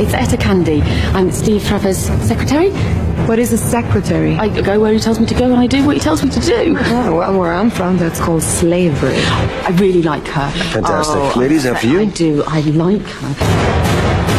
It's Etta Candy. I'm Steve Trevor's secretary. What is a secretary? I go where he tells me to go and I do what he tells me to do. Oh, well, where I'm from, that's called slavery. I really like her. Fantastic. Oh, Ladies, after you. I do. I like her.